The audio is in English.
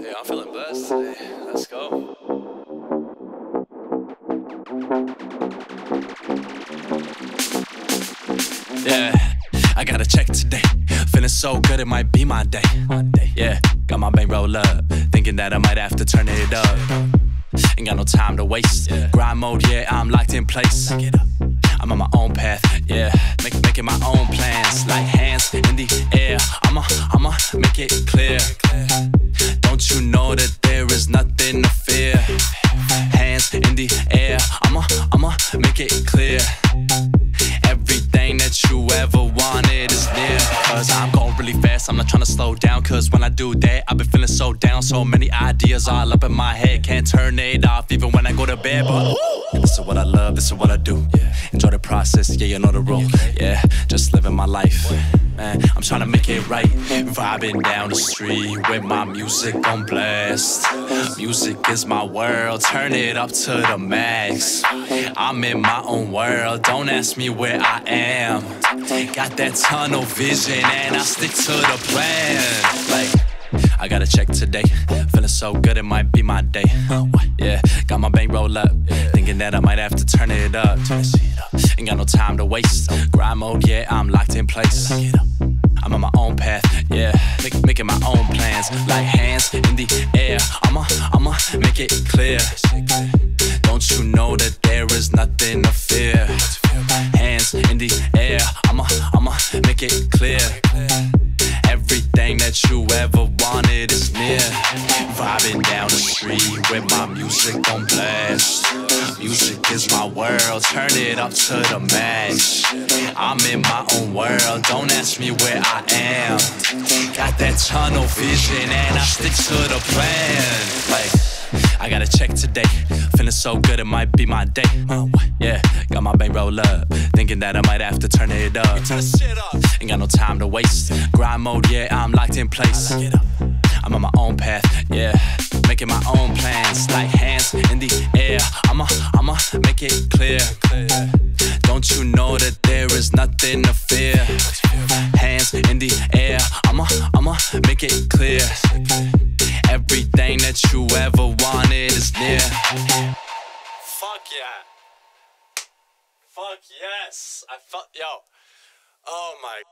Honestly, let's go. Yeah, I got a check today. Feeling so good, it might be my day. Yeah, got my bank roll up. Thinking that I might have to turn it up. Ain't got no time to waste. Grind mode, yeah, I'm locked in place. I'm on my own path, yeah. Make, making my own plans, like make it clear. Everything that you ever wanted is near. Cause I'm going really fast, I'm not trying to slow down. Cause when I do that, I've been feeling so down. So many ideas all up in my head. Can't turn it off even when I go to bed. But this is what I love, this is what I do. Enjoy the process, yeah, you know the rule. Yeah, just living my life. Man, I'm trying to make it right. Vibing down the street with my music on blast. Music is my world, turn it up to the max. I'm in my own world, don't ask me where I am. Got that tunnel vision and I stick to the plan. Like, I got a check today. Feeling so good, it might be my day. Yeah, got my bank roll up. Thinking that I might have to turn it up. Ain't got no time to waste. Grind mode, yeah, I'm locked in place. I'm on my own path, yeah. Make, making my own plans, like hands in the air. I'ma, I'ma make it clear. Don't you know that there is nothing to fear? Hands in the air. I'ma, I'ma make it clear. Everything that you ever wanted is near. Vibing down the street with my music on blast. Music is my world, turn it up to the max. I'm in my own world, don't ask me where I am. Got that tunnel vision and I stick to the plan. Like, I gotta check today, feeling so good it might be my day. Uh, yeah, got my bank roll up, thinking that I might have to turn it up. Ain't got no time to waste. Grind mode, yeah, I'm locked in place. I'm on my own path, yeah. Making my own plans, like hands in the air. I'ma, I'ma make it clear. Don't you know that there is nothing to fear? Hands in the air. I'ma, I'ma make it clear. Everything that you ever wanted is near. Fuck yeah. Fuck yes. I fuck yo. Oh my